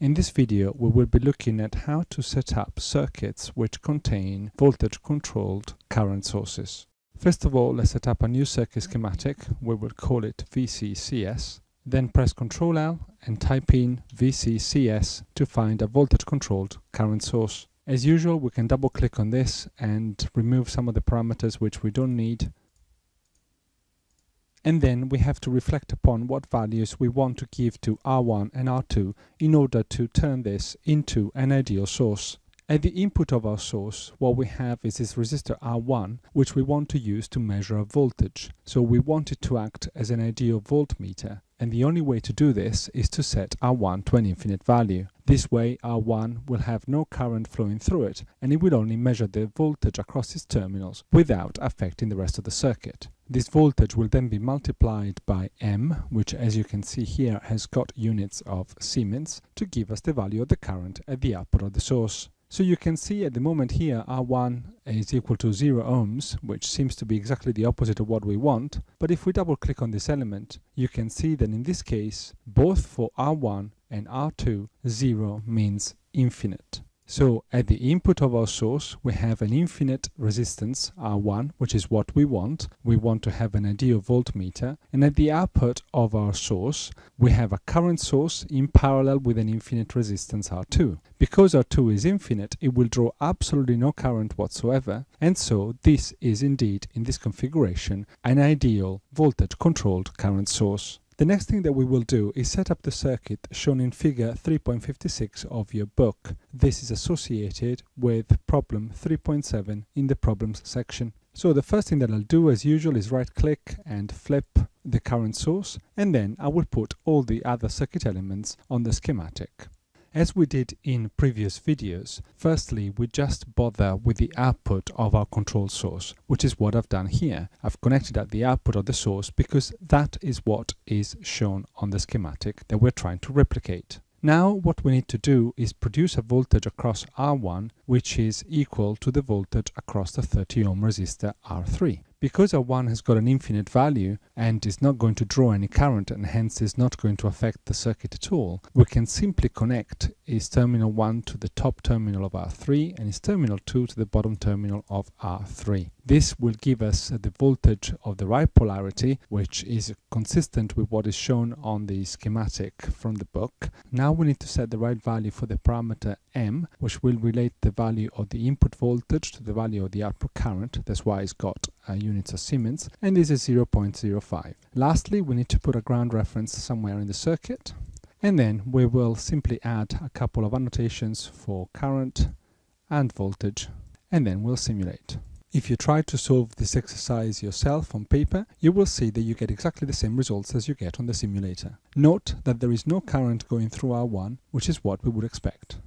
In this video we will be looking at how to set up circuits which contain voltage controlled current sources. First of all let's set up a new circuit schematic, we will call it VCCS, then press Ctrl L and type in VCCS to find a voltage controlled current source. As usual we can double click on this and remove some of the parameters which we don't need and then we have to reflect upon what values we want to give to R1 and R2 in order to turn this into an ideal source. At the input of our source, what we have is this resistor R1, which we want to use to measure a voltage. So we want it to act as an ideal voltmeter. And the only way to do this is to set R1 to an infinite value. This way R1 will have no current flowing through it, and it will only measure the voltage across its terminals without affecting the rest of the circuit. This voltage will then be multiplied by M, which as you can see here has got units of Siemens, to give us the value of the current at the output of the source. So you can see at the moment here R1 is equal to 0 ohms, which seems to be exactly the opposite of what we want. But if we double click on this element, you can see that in this case, both for R1 and R2, 0 means infinite. So at the input of our source, we have an infinite resistance, R1, which is what we want. We want to have an ideal voltmeter. And at the output of our source, we have a current source in parallel with an infinite resistance, R2. Because R2 is infinite, it will draw absolutely no current whatsoever. And so this is indeed, in this configuration, an ideal voltage-controlled current source. The next thing that we will do is set up the circuit shown in figure 3.56 of your book. This is associated with problem 3.7 in the problems section. So the first thing that I'll do as usual is right click and flip the current source and then I will put all the other circuit elements on the schematic. As we did in previous videos, firstly we just bother with the output of our control source, which is what I've done here. I've connected at the output of the source because that is what is shown on the schematic that we're trying to replicate. Now what we need to do is produce a voltage across R1 which is equal to the voltage across the 30 ohm resistor R3. Because R1 has got an infinite value and is not going to draw any current and hence is not going to affect the circuit at all, we can simply connect its terminal 1 to the top terminal of R3 and its terminal 2 to the bottom terminal of R3. This will give us the voltage of the right polarity, which is consistent with what is shown on the schematic from the book. Now we need to set the right value for the parameter M, which will relate the value of the input voltage to the value of the output current. That's why it's got units of Siemens, and this is 0.05. Lastly, we need to put a ground reference somewhere in the circuit, and then we will simply add a couple of annotations for current and voltage, and then we'll simulate. If you try to solve this exercise yourself on paper, you will see that you get exactly the same results as you get on the simulator. Note that there is no current going through R1, which is what we would expect.